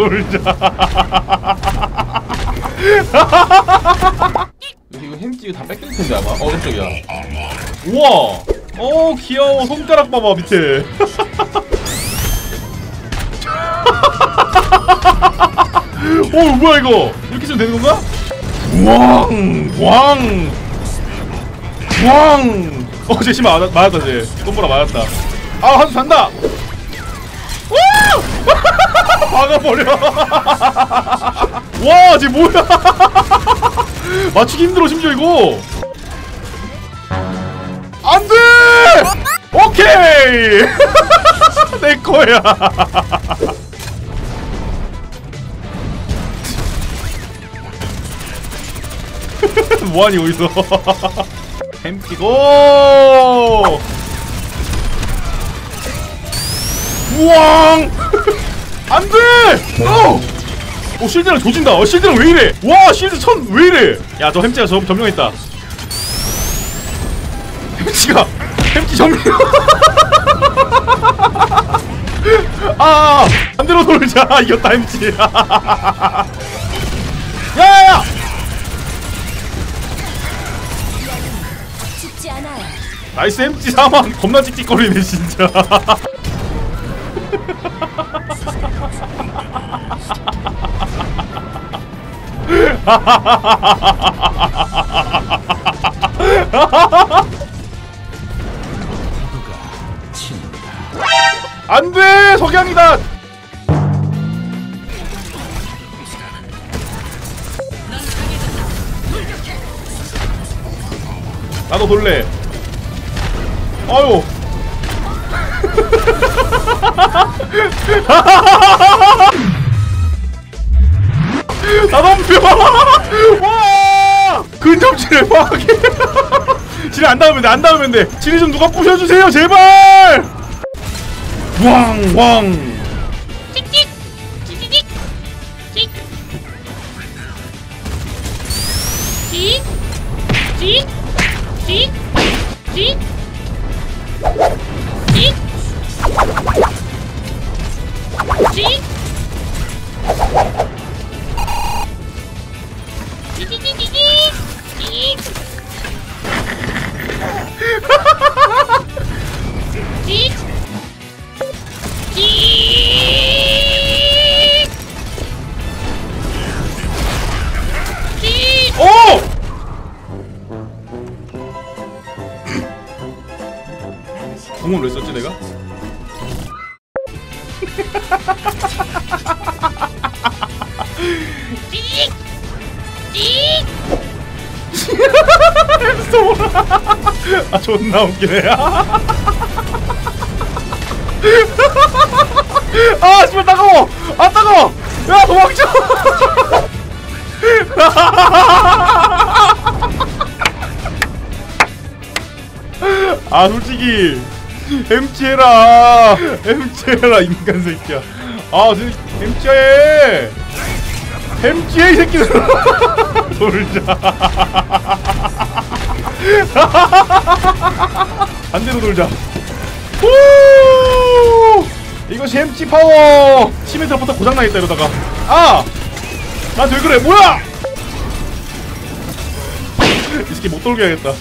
돌자 여기 이거 햄찌 이거 다 뺏길 텐데 아마 어 깜짝이야 우와 어 귀여워 손가락 봐봐 밑에 어 뭐야 이거 이렇게 쓰면 되는 건가? 왕! 왕! 왕! 어, 쟤 심한 맞았, 맞았다, 쟤. 손보라 맞았다. 아, 한수 산다! 와! 막아버려! 와, 쟤 뭐야! 맞추기 힘들어, 심지어 이거! 안 돼! 오케이! 내 거야! 뭐하니 어디서 햄 끼고 우왕 안돼! 어! 오 실드랑 조진다. 어 실드랑 왜 이래? 와 실드 천 왜 이래? 야 저 햄찌가 저 점령했다. 햄찌가 햄찌 점령. 아 반대로 돌자. 이겼다 햄찌. 야야야. 나이스 햄찌 사망. 겁나 찍찍거리네 진짜 안돼 석양이다. 나도 볼래. 아유 나덤벼 와 근접질을 파괴 지뢰 안 닿으면 돼 안 닿으면 돼 지뢰 좀 누가 부셔주세요 제발 왕 왕 찍찍 찍찍 찍. 찍. 찍. 찍. 찍. 찍. 공을 왜 썼지 내가? 아 존나 웃기네. 아 씨발 따가워. 아 따가워. 야 도망쳐. 아 솔직히 햄찌해라. 햄찌해라 인간 새끼야. 아 햄찌해. 햄찌해 이 새끼들. 돌자. 반대로 돌자. 후! 이것이 햄찌 파워. 시멘트부터 고장나겠다 이러다가. 아! 나한테 왜 그래? 뭐야! 이 새끼 못 돌게 해야겠다.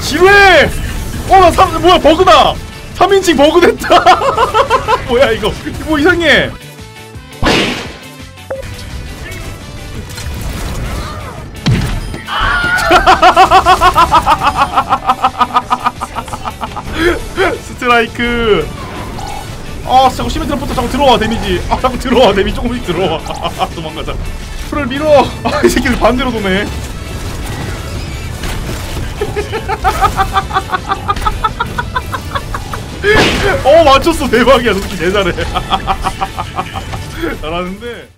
지루해 어나 삼 뭐야 버그다! 3인칭 버그 됐다! 뭐야 이거. 뭐 이상해. 스트라이크. 아 자꾸 시멘트로부터 자꾸 들어와 데미지. 아 자꾸 들어와 데미지 조금씩 들어와. 도망가자. 풀을 밀어. 아 이 새끼들 반대로 도네 어 맞췄어. 대박이야. 저 새끼 개 잘해 잘하는데